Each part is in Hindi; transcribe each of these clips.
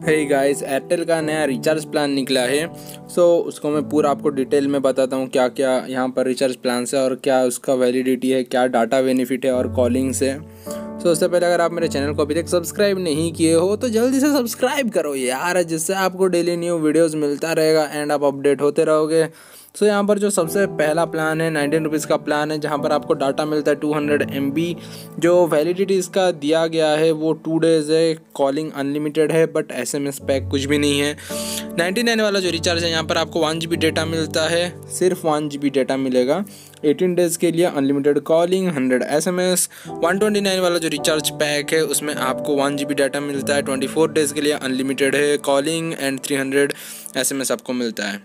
हे गाइस एयरटेल का नया रिचार्ज प्लान निकला है। सो so, उसको मैं पूरा आपको डिटेल में बताता हूँ क्या क्या यहाँ पर रिचार्ज प्लान है और क्या उसका वैलिडिटी है क्या डाटा बेनिफिट है और कॉलिंग्स है। सो so, उससे पहले अगर आप मेरे चैनल को अभी तक सब्सक्राइब नहीं किए हो तो जल्दी से सब्सक्राइब करो यार जिससे आपको डेली न्यू वीडियोज़ मिलता रहेगा एंड आप अपडेट होते रहोगे। सो यहाँ पर जो सबसे पहला प्लान है नाइनटीन रुपीज़ का प्लान है, जहाँ पर आपको डाटा मिलता है टू हंड्रेड एम बी जो वैलिडिटी इसका दिया गया है, वो टू डेज़ है कॉलिंग अनलिमिटेड है but S M S pack कुछ भी नहीं है। नाइन्टी नाइन वाला जो रिचार्ज है, यहाँ पर आपको वन जी बी डेटा मिलता है, सिर्फ़ वन जी बी डेटा मिलेगा। एटीन डेज़ के लिए unlimited calling hundred S M S one twenty nine वाला जो रिचार्ज पैक है, उसमें आपको वन जी बी डाटा मिलता है। ट्वेंटी फोर डेज़ के लिए अनलिमिटेड है calling and three hundred S M S आपको मिलता है।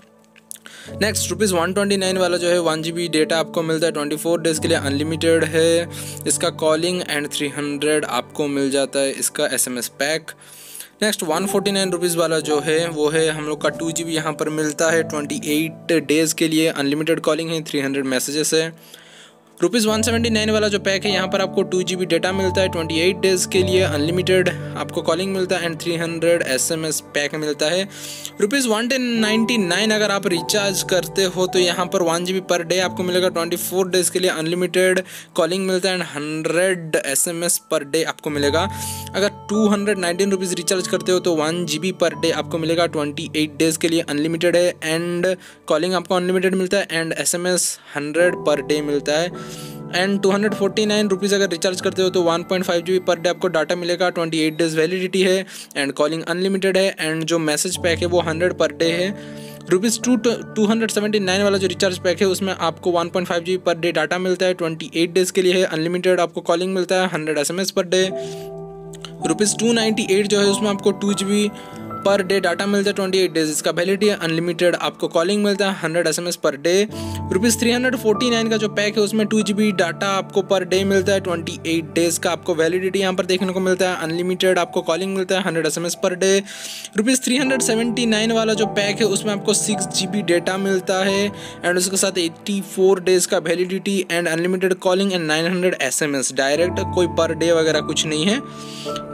Next rupees one twenty nine वाला जो है वन जी बी डेटा आपको मिलता है ट्वेंटी फोर डेज़ के लिए अनलिमिटेड है। इसका कॉलिंग एंड थ्री हंड्रेड आपको मिल जाता है, इसका S M S pack next one forty nine rupees वाला जो है, वो है, हम लोग का टू जी बी यहाँ पर मिलता है ट्वेंटी एट डेज़ के लिए अनलिमिटेड कॉलिंग है थ्री हंड्रेड मैसेजेस है। रुपीज़ वन सेवेंटी नाइन वाला जो पैक है, यहाँ पर आपको टू जी बी डेटा मिलता है ट्वेंटी एट डेज़ के लिए अनलिमिटेड आपको कॉलिंग मिलता है and three hundred S M S pack मिलता है। Rupees one ten ninety nine अगर आप रिचार्ज करते हो तो यहाँ पर one G B per day आपको मिलेगा ट्वेंटी फोर डेज़ के लिए अनलिमिटेड कॉलिंग मिलता है and hundred S M S per day आपको मिलेगा। अगर two hundred nineteen rupees recharge करते हो तो one G B per day आपको मिलेगा ट्वेंटी एट डेज़ के लिए अनलिमिटेड है एंड कॉलिंग आपको अनलिमिटेड मिलता है and S M S hundred per day मिलता है। And two hundred forty nine rupees अगर रिचार्ज करते हो तो one point five G B per day आपको डाटा मिलेगा ट्वेंटी एट डेज़ वैलिडिटी है एंड कॉलिंग अनलिमिटेड है एंड जो मैसेज पैक है वो हंड्रेड पर डे है। Rupees two two hundred seventy nine वाला जो रिचार्ज पैक है, उसमें आपको वन पॉइंट फाइव जी पर डे डाटा मिलता है ट्वेंटी एट डेज़ के लिए है अनलिमिटेड आपको कॉलिंग मिलता है hundred S M S per day rupees two ninety eight जो है, उसमें आपको two G B per day data मिलता है ट्वेंटी एट डेज़ इसका वैलिडिटी है अनलिमिटेड आपको कॉलिंग मिलता है hundred S M S per day rupees three hundred forty nine का जो पैक है, उसमें टू जी बी डाटा आपको पर डे मिलता है ट्वेंटी एट डेज़ का आपको वैलिडिटी यहाँ पर देखने को मिलता है। अनलिमिटेड आपको कॉलिंग मिलता है hundred S M S per day rupees three hundred seventy nine वाला जो पैक है, उसमें आपको सिक्स जी डेटा मिलता है। एंड उसके साथ एट्टी फोर डेज़ का validity and unlimited calling and nine hundred S M S direct कोई पर डे वगैरह कुछ नहीं है।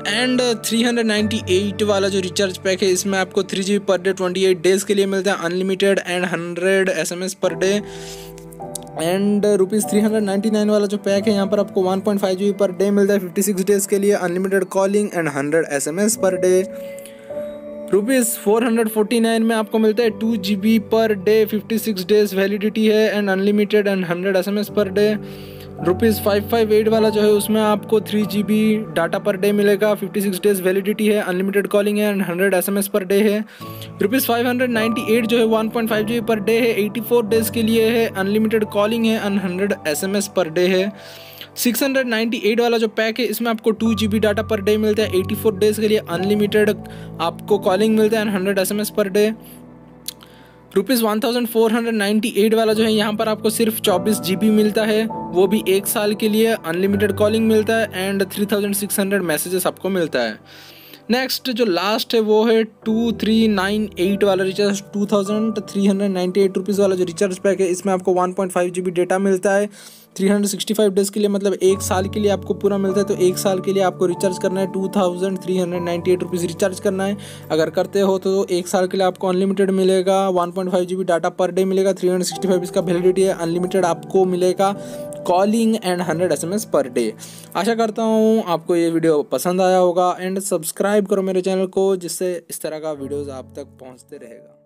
And three hundred ninety eight वाला जो रिचार्ज पैक है इसमें आपको थ्री जी per day twenty eight days के लिए मिलता है unlimited and hundred S M S per day and rupees three hundred ninety nine वाला जो पैक है, यहाँ पर आपको वन पॉइंट फाइव जी पर डे मिलता है फिफ्टी सिक्स डेज़ के लिए unlimited calling and hundred S M S per day rupees four hundred forty nine में आपको मिलता है two G B per day fifty six days validity है and unlimited and hundred S M S per day rupees five five eight वाला जो है, उसमें आपको three G B data per day मिलेगा फिफ्टी सिक्स डेज़ वैलिडिटी है अनलिमिटेड कॉलिंग है and hundred S M S per day है। Rupees five hundred ninety eight जो है one point five G B per day है एटी फोर डेज़ के लिए है अनलिमिटेड कॉलिंग है and hundred S M S per day है। सिक्स हंड्रेड नाइन्टी एट वाला जो पैक है, इसमें आपको two G B data per day मिलता है एटी फोर डेज़ के लिए अनलिमिटेड आपको कॉलिंग मिलता है and hundred S M S per day rupees one thousand four hundred ninety eight वाला जो है, यहाँ पर आपको सिर्फ़ चौबीस जी बी मिलता है। वो भी एक साल के लिए अनलिमिटेड कॉलिंग मिलता है and three thousand six hundred messages आपको मिलता है। नेक्स्ट जो लास्ट है, वो है टू थ्री नाइन एट वाला recharge two thousand three hundred ninety eight rupees वाला जो रिचार्ज पैक है, इसमें आपको one point five G B data मिलता है। Three hundred sixty five days के लिए मतलब एक साल के लिए आपको पूरा मिलता है तो एक साल के लिए आपको रिचार्ज करना है two thousand three hundred ninety eight rupees recharge करना है। अगर करते हो तो एक साल के लिए आपको अनलिमिटेड मिलेगा one point five G B data per day मिलेगा थ्री हंड्रेड सिक्सटी फाइव इसका वैलिडिटी है अनलिमिटेड आपको मिलेगा calling and hundred S M S per day आशा करता हूँ आपको ये वीडियो पसंद आया होगा एंड सब्सक्राइब करो मेरे चैनल को, जिससे इस तरह का वीडियोज़ आप तक पहुँचते रहेगा।